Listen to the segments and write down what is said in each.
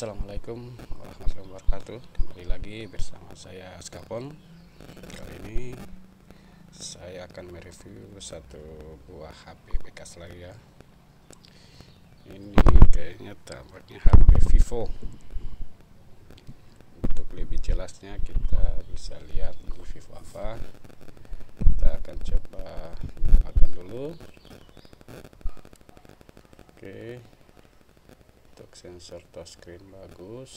Assalamualaikum warahmatullahi wabarakatuh. Kembali lagi bersama saya Skapon Kali ini saya akan mereview satu buah HP bekas lagi ya Ini kayaknya tampaknya HP Vivo. Untuk lebih jelasnya kita bisa lihat ini Vivo apa. Kita akan coba nyalakan dulu. Oke. okay untuk sensor touchscreen bagus.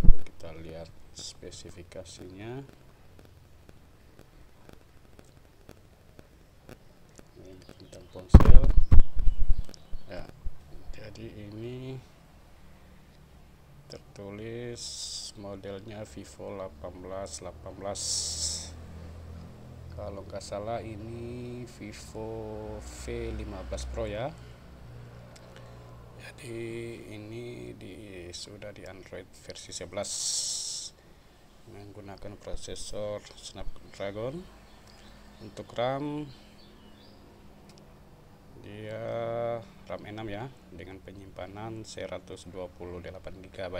Lalu kita lihat spesifikasinya. Ini tentang ponsel. Ya jadi ini tertulis modelnya Vivo 18 18 kalau nggak salah ini Vivo V15 Pro ya jadi ini di sudah di Android versi 11 menggunakan prosesor Snapdragon untuk RAM. Dia RAM 6 ya dengan penyimpanan 128 GB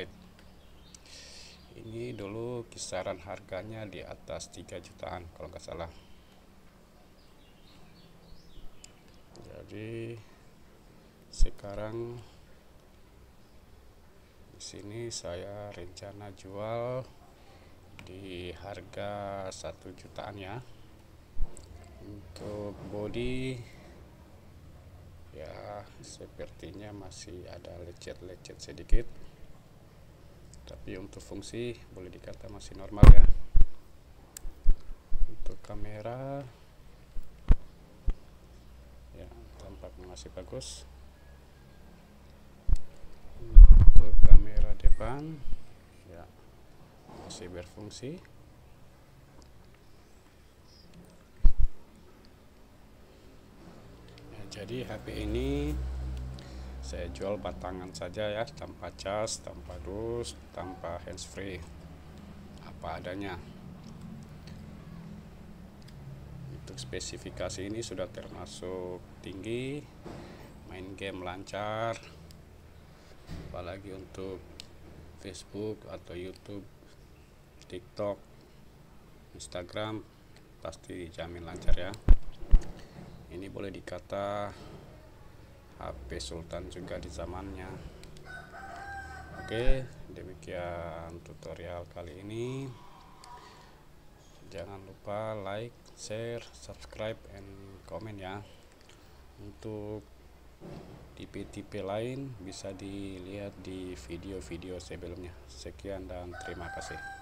ini dulu kisaran harganya di atas 3 jutaan kalau nggak salah. Jadi sekarang sini saya rencana jual di harga satu jutaan ya. Untuk body ya sepertinya masih ada lecet-lecet sedikit. Tapi untuk fungsi boleh dikata masih normal ya. Untuk kamera ya tampaknya masih bagus untuk kamera depan. Ya. Masih berfungsi. Ya, jadi HP ini saya jual batangan saja ya tanpa cas tanpa dus tanpa handsfree. Apa adanya. Untuk spesifikasi ini sudah termasuk tinggi main game lancar apalagi untuk Facebook atau YouTube, TikTok, Instagram pasti dijamin lancar ya. Ini boleh dikata HP Sultan juga di zamannya. Oke, demikian tutorial kali ini. Jangan lupa like, share, subscribe, and comment ya. Untuk tipe-tipe lain bisa dilihat di video-video sebelumnya. Sekian dan terima kasih.